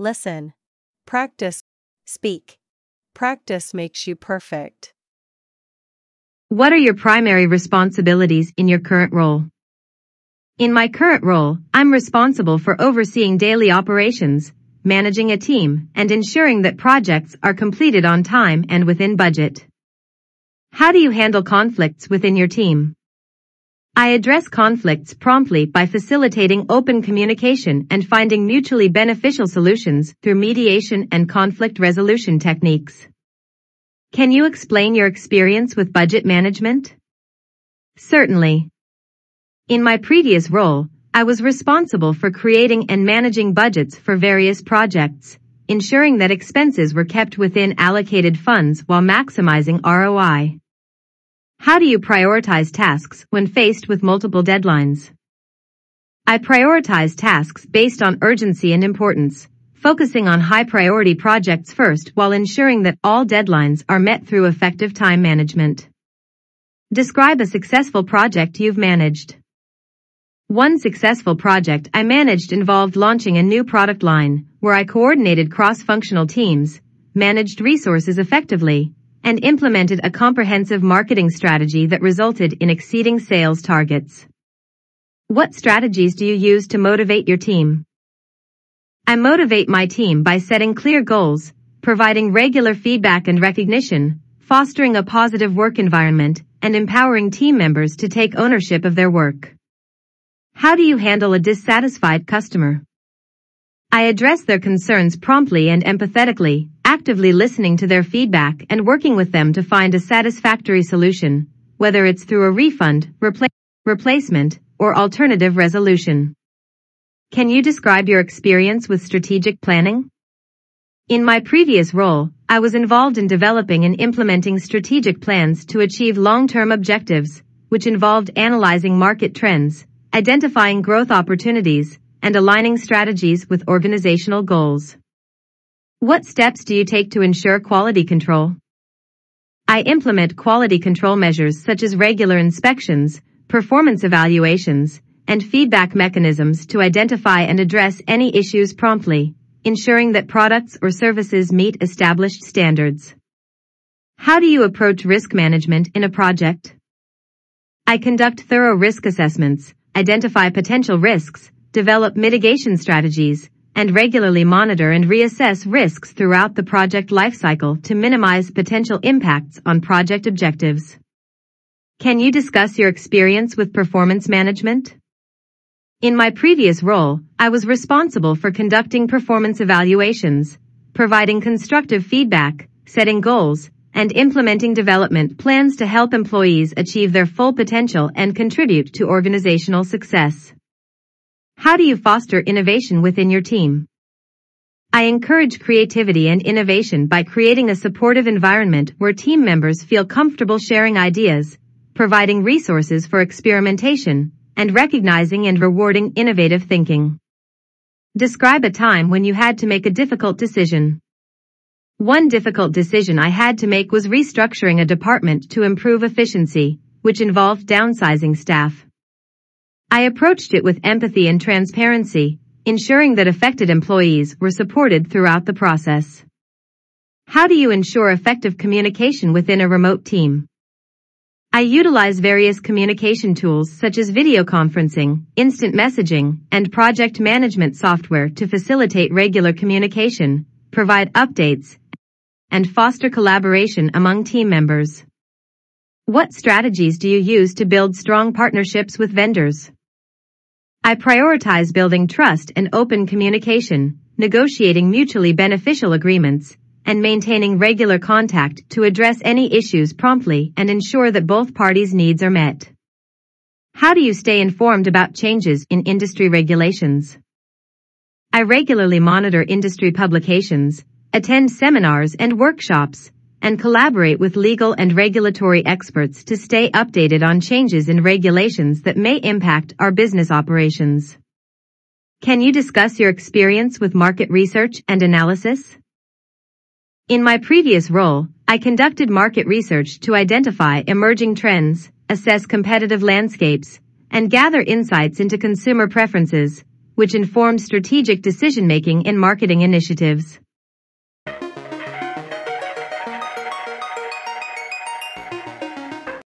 Listen. Practice. Speak. Practice makes you perfect. What are your primary responsibilities in your current role? In my current role, I'm responsible for overseeing daily operations, managing a team, and ensuring that projects are completed on time and within budget. How do you handle conflicts within your team? I address conflicts promptly by facilitating open communication and finding mutually beneficial solutions through mediation and conflict resolution techniques. Can you explain your experience with budget management? Certainly. In my previous role, I was responsible for creating and managing budgets for various projects, ensuring that expenses were kept within allocated funds while maximizing ROI. How do you prioritize tasks when faced with multiple deadlines? I prioritize tasks based on urgency and importance, focusing on high priority projects first while ensuring that all deadlines are met through effective time management. Describe a successful project you've managed. One successful project I managed involved launching a new product line, where I coordinated cross-functional teams, managed resources effectively, and implemented a comprehensive marketing strategy that resulted in exceeding sales targets. What strategies do you use to motivate your team? I motivate my team by setting clear goals, providing regular feedback and recognition, fostering a positive work environment, and empowering team members to take ownership of their work. How do you handle a dissatisfied customer? I address their concerns promptly and empathetically, actively listening to their feedback and working with them to find a satisfactory solution, whether it's through a refund, repla replacement, or alternative resolution. Can you describe your experience with strategic planning? In my previous role, I was involved in developing and implementing strategic plans to achieve long-term objectives, which involved analyzing market trends, identifying growth opportunities, and aligning strategies with organizational goals. What steps do you take to ensure quality control? I implement quality control measures such as regular inspections, performance evaluations, and feedback mechanisms to identify and address any issues promptly, ensuring that products or services meet established standards. How do you approach risk management in a project? I conduct thorough risk assessments, identify potential risks, develop mitigation strategies, and regularly monitor and reassess risks throughout the project lifecycle to minimize potential impacts on project objectives. Can you discuss your experience with performance management? In my previous role, I was responsible for conducting performance evaluations, providing constructive feedback, setting goals, and implementing development plans to help employees achieve their full potential and contribute to organizational success. How do you foster innovation within your team? I encourage creativity and innovation by creating a supportive environment where team members feel comfortable sharing ideas, providing resources for experimentation, and recognizing and rewarding innovative thinking. Describe a time when you had to make a difficult decision. One difficult decision I had to make was restructuring a department to improve efficiency, which involved downsizing staff. I approached it with empathy and transparency, ensuring that affected employees were supported throughout the process. How do you ensure effective communication within a remote team? I utilize various communication tools such as video conferencing, instant messaging, and project management software to facilitate regular communication, provide updates, and foster collaboration among team members. What strategies do you use to build strong partnerships with vendors? I prioritize building trust and open communication, negotiating mutually beneficial agreements, and maintaining regular contact to address any issues promptly and ensure that both parties' needs are met. How do you stay informed about changes in industry regulations? I regularly monitor industry publications, attend seminars and workshops, and collaborate with legal and regulatory experts to stay updated on changes in regulations that may impact our business operations. Can you discuss your experience with market research and analysis? In my previous role, I conducted market research to identify emerging trends, assess competitive landscapes, and gather insights into consumer preferences, which informs strategic decision-making in marketing initiatives.